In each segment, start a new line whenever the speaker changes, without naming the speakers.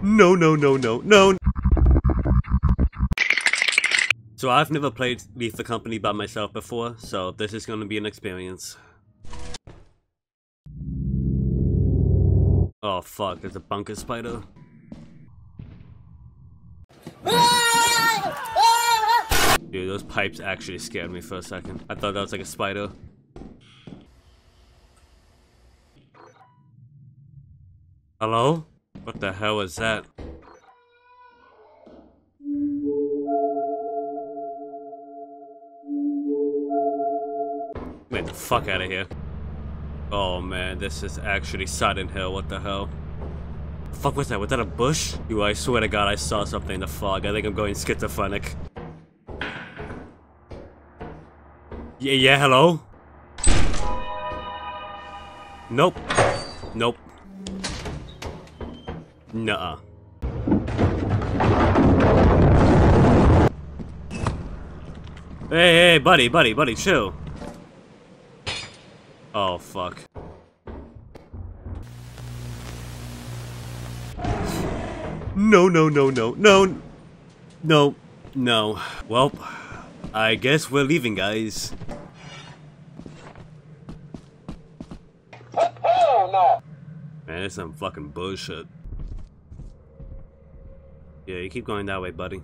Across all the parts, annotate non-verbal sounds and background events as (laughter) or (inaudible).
No, no, no, no, no. So I've never played Lethal Company by myself before, so this is gonna be an experience. Oh fuck, there's a bunker spider. Dude, those pipes actually scared me for a second. I thought that was like a spider. Hello? What the hell is that? Get the fuck out of here. Oh man, this is actually Silent Hill, what the hell? Fuck was that? Was that a bush? Dude, I swear to god I saw something in the fog. I think I'm going schizophrenic. Yeah, yeah, hello? Nope. Nope. Nuh-uh. Hey, hey, buddy, buddy, buddy, chill. Oh, fuck. No, no, no, no, no. No, no. Well, I guess we're leaving, guys. Man, it's some fucking bullshit. Yeah, you keep going that way, buddy.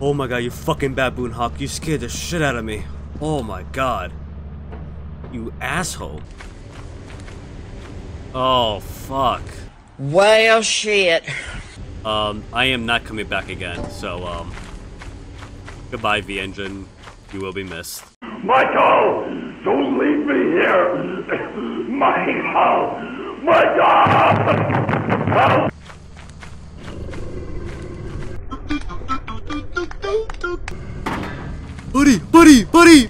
Oh my god, you fucking baboon hawk. You scared the shit out of me. Oh my god. You asshole. Oh, fuck.
Well, shit.
Um, I am not coming back again, so, um... Goodbye, V-Engine. You will be missed.
Michael! Don't leave me here! (laughs) Michael! Michael!
Buddy, buddy, buddy!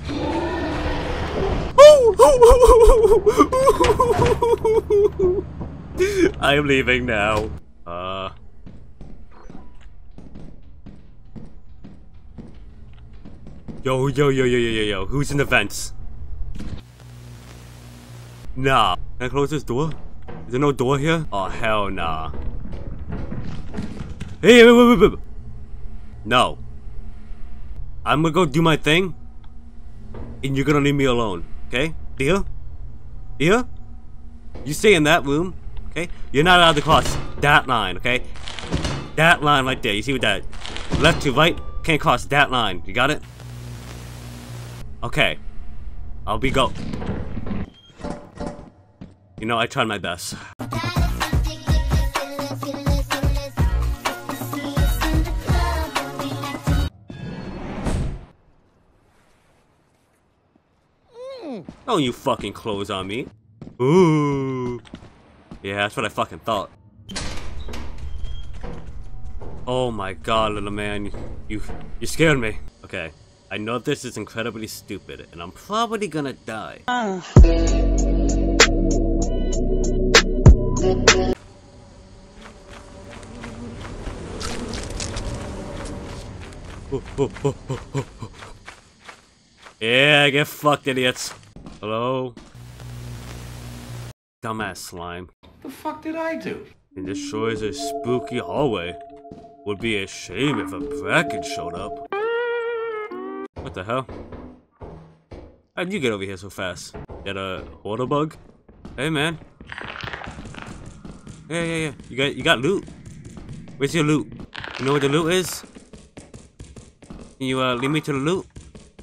I am leaving now. Uh. Yo, yo, yo, yo, yo, yo, yo. Who's in the vents? Nah. Can I close this door? Is there no door here? Oh, hell nah. Hey, wait, wait, wait, wait. No. I'm gonna go do my thing, and you're gonna leave me alone, okay? Deal? Deal? You stay in that room, okay? You're not allowed to cross that line, okay? That line right there. You see what that? Left to right, can't cross that line. You got it? Okay. I'll be go. You know, I tried my best. Don't you fucking close on me. Ooh. Yeah, that's what I fucking thought. Oh my god, little man. You, you scared me. Okay. I know this is incredibly stupid, and I'm probably gonna die. Ah. Yeah, get fucked, idiots. Hello? Dumbass slime.
What the fuck did I do?
And this sure is a spooky hallway. Would be a shame if a bracken showed up. What the hell? How'd you get over here so fast? Get a water bug? Hey man. Yeah, yeah, yeah. You got you got loot. Where's your loot? You know where the loot is? Can you uh, lead me to the loot?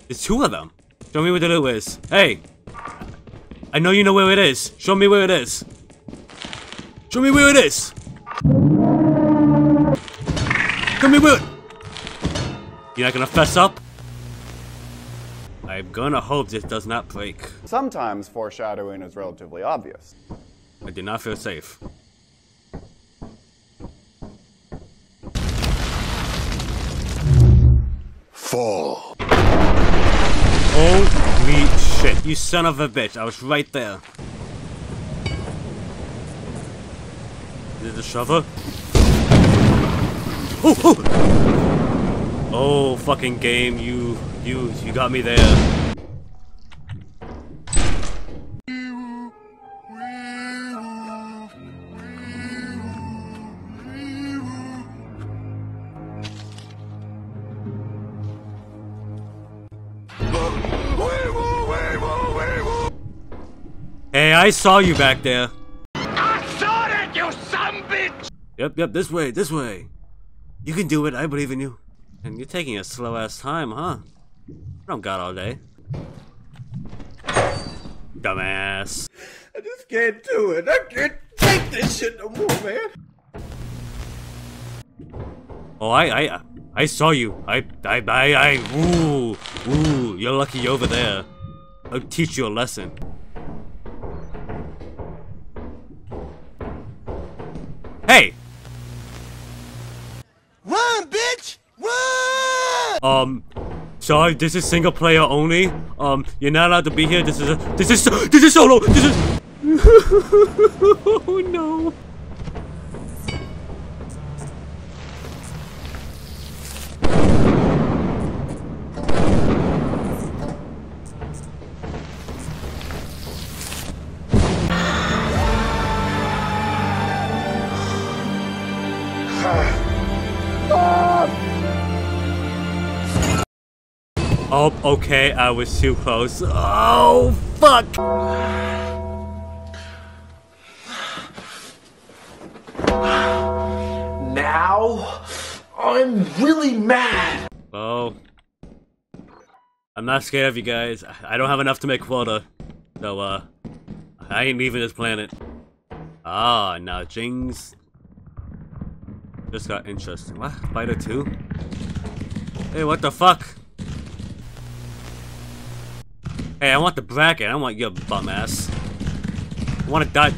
There's two of them. Show me where the loot is. Hey! I know you know where it is. Show me where it is. Show me where it is. Show me where. You're not gonna fess up? I'm gonna hope this does not break.
Sometimes foreshadowing is relatively obvious.
I do not feel safe.
Fall.
Holy shit, you son of a bitch. I was right there. Is it a shovel? Oh, oh! Oh, fucking game, you, you, you got me there. I saw you back there.
I saw it, you son bitch!
Yep, yep, this way, this way. You can do it, I believe in you. And you're taking a slow ass time, huh? I don't got all day. Dumbass.
I just can't do it. I can't take this shit no more, man.
Oh, I, I, I saw you. I, I, I, I, ooh, ooh, you're lucky you're over there. I'll teach you a lesson. Hey!
Run, bitch! Run!
Um, sorry, this is single player only. Um, you're not allowed to be here. This is a, this is, this is solo. This is. (laughs) oh no. Oh, okay, I was too close. Oh, fuck!
Now, I'm really mad.
Oh. I'm not scared of you guys. I don't have enough to make quota. So, uh, I ain't leaving this planet. Ah, now Jings just got interesting. What? Fighter 2? Hey, what the fuck? Hey, I want the bracket. I want your bum ass. I want to die.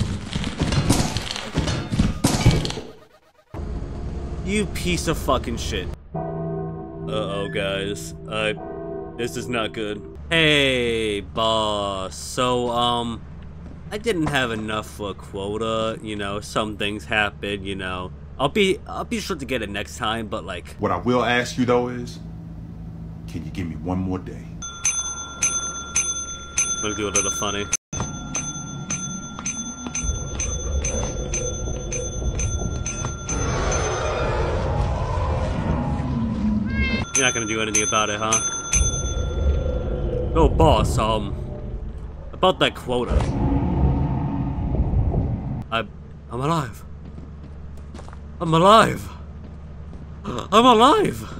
You piece of fucking shit. Uh-oh, guys. I... this is not good. Hey, boss. So, um, I didn't have enough for a quota. You know, some things happen, you know. I'll be, I'll be sure to get it next time, but like...
What I will ask you though is, can you give me one more day?
Gonna do a little funny. You're not gonna do anything about it, huh? Oh, boss, um... About that quota. I... I'm alive. I'm alive! (gasps) I'm alive!